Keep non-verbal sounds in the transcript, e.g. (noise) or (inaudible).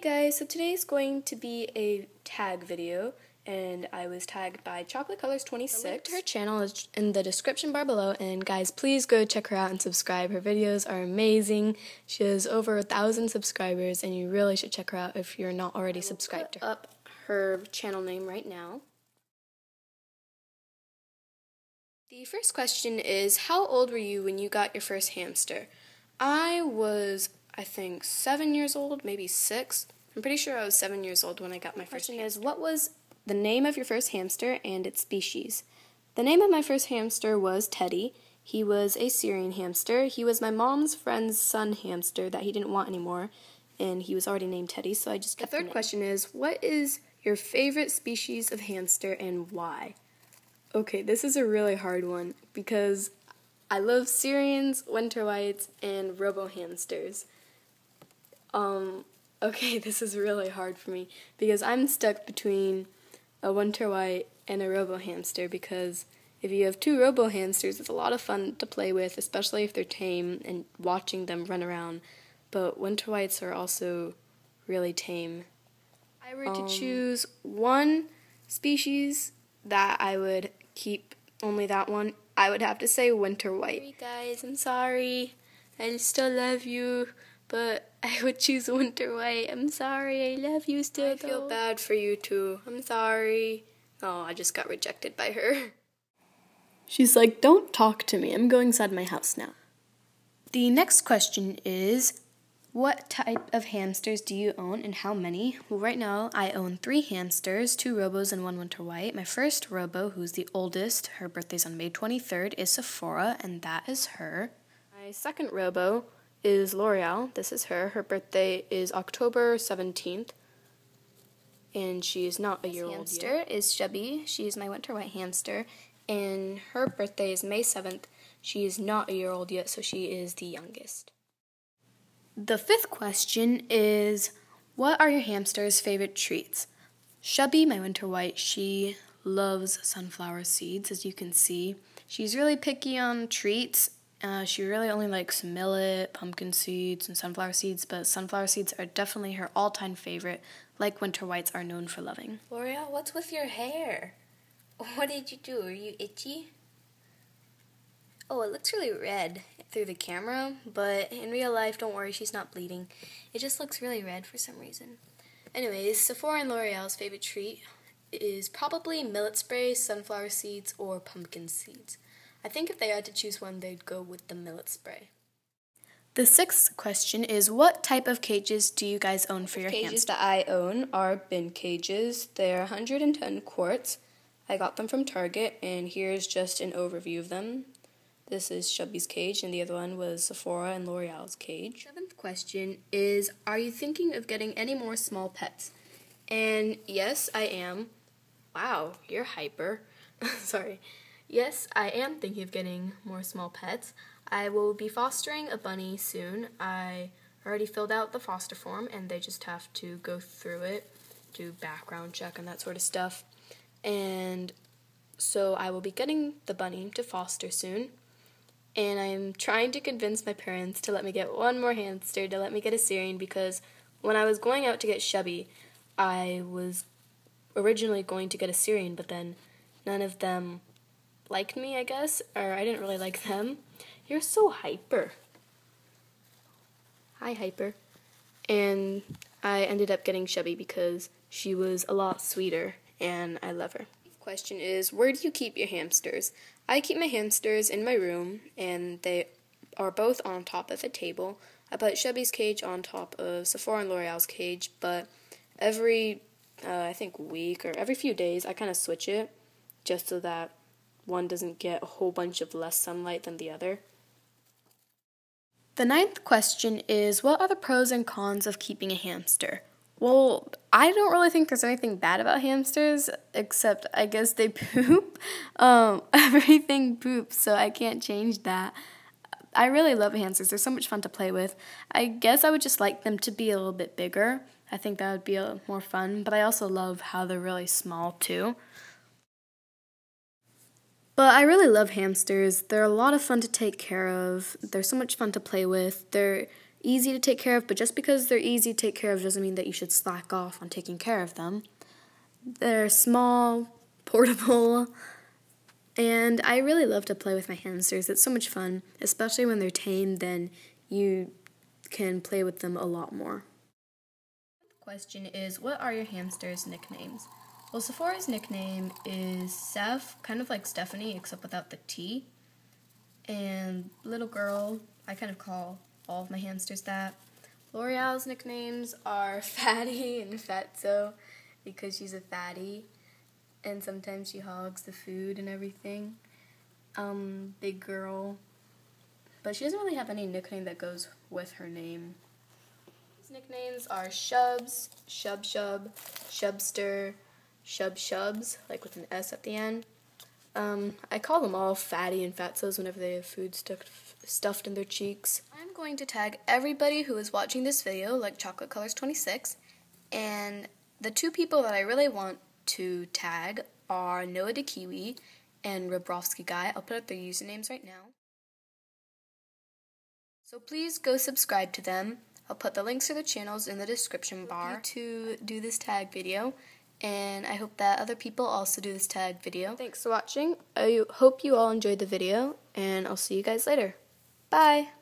Hey guys, so today's going to be a tag video and I was tagged by Chocolate Colors 26. Her channel is in the description bar below and guys please go check her out and subscribe. Her videos are amazing. She has over a thousand subscribers and you really should check her out if you're not already subscribed to her. up her channel name right now. The first question is How old were you when you got your first hamster? I was I think seven years old, maybe six. I'm pretty sure I was seven years old when I got my first. Question is, what was the name of your first hamster and its species? The name of my first hamster was Teddy. He was a Syrian hamster. He was my mom's friend's son hamster that he didn't want anymore, and he was already named Teddy, so I just kept. The third question is, what is your favorite species of hamster and why? Okay, this is a really hard one because I love Syrians, winter whites, and robo hamsters. Um, okay, (laughs) this is really hard for me because I'm stuck between a winter white and a robo hamster because if you have two robo hamsters, it's a lot of fun to play with, especially if they're tame and watching them run around. But winter whites are also really tame. If I were to um, choose one species that I would keep only that one, I would have to say winter white. Hey guys, I'm sorry. I still love you. But (laughs) I would choose Winter White. I'm sorry. I love you still. I though. feel bad for you too. I'm sorry. Oh, I just got rejected by her. (laughs) She's like, Don't talk to me. I'm going inside my house now. The next question is What type of hamsters do you own and how many? Well, right now I own three hamsters, two robos and one winter white. My first robo, who's the oldest, her birthday's on May 23rd, is Sephora, and that is her. My second robo, is L'Oreal. This is her. Her birthday is October 17th. And she is not a year old hamster yet. is Shubby. She is my winter white hamster. And her birthday is May 7th. She is not a year old yet, so she is the youngest. The fifth question is What are your hamster's favorite treats? Shubby, my winter white, she loves sunflower seeds, as you can see. She's really picky on treats uh, she really only likes millet, pumpkin seeds, and sunflower seeds, but sunflower seeds are definitely her all time favorite, like winter whites are known for loving. L'Oreal, what's with your hair? What did you do? Are you itchy? Oh, it looks really red through the camera, but in real life, don't worry, she's not bleeding. It just looks really red for some reason. Anyways, Sephora and L'Oreal's favorite treat is probably millet spray, sunflower seeds, or pumpkin seeds. I think if they had to choose one, they'd go with the millet spray. The sixth question is What type of cages do you guys own for your cages hamster? that I own are bin cages. They're 110 quarts. I got them from Target, and here's just an overview of them. This is Shubby's cage, and the other one was Sephora and L'Oreal's cage. Seventh question is Are you thinking of getting any more small pets? And yes, I am. Wow, you're hyper. (laughs) Sorry. Yes, I am thinking of getting more small pets. I will be fostering a bunny soon. I already filled out the foster form and they just have to go through it, do background check and that sort of stuff. And so I will be getting the bunny to foster soon. And I'm trying to convince my parents to let me get one more hamster, to let me get a Syrian, because when I was going out to get Shubby, I was originally going to get a Syrian, but then none of them liked me, I guess, or I didn't really like them. You're so hyper. Hi, hyper. And I ended up getting Shubby because she was a lot sweeter and I love her. Question is Where do you keep your hamsters? I keep my hamsters in my room and they are both on top of a table. I put Shubby's cage on top of Sephora and L'Oreal's cage, but every, uh, I think, week or every few days, I kind of switch it just so that one doesn't get a whole bunch of less sunlight than the other. The ninth question is What are the pros and cons of keeping a hamster? Well, I don't really think there's anything bad about hamsters, except I guess they (laughs) poop. Um, (laughs) everything poops, so I can't change that. I really love hamsters. They're so much fun to play with. I guess I would just like them to be a little bit bigger. I think that would be a, more fun, but I also love how they're really small too. But I really love hamsters. They're a lot of fun to take care of. They're so much fun to play with. They're easy to take care of, but just because they're easy to take care of doesn't mean that you should slack off on taking care of them. They're small, (laughs) portable, and I really love to play with my hamsters. It's so much fun, especially when they're tame, then you can play with them a lot more. The question is What are your hamsters' nicknames? Well, Sephora's nickname is Seph, kind of like Stephanie, except without the T. And little girl, I kind of call all of my hamsters that. L'Oreal's nicknames are (laughs) Fatty and Fatso because she's a fatty, and sometimes she hogs the food and everything. Um, Big Girl, but she doesn't really have any nickname that goes with her name. His nicknames are Shubs, Shub Shub, Shubster, Shub Shubs, like with an S at the end. Um, I call them all fatty and fatsos whenever they have food stuffed, stuffed in their cheeks. I'm going to tag everybody who is watching this video, like Chocolate Colors 26, and the two people that I really want to tag are NoaDaKiwi and RoborovskiGuy. I'll put up their usernames right now. So please go subscribe to them. I'll put the links to their channels in the description bar to do this tag video and I hope that other people also do this tag video. Thanks for watching. I hope you all enjoyed the video, and I'll see you guys later. Bye!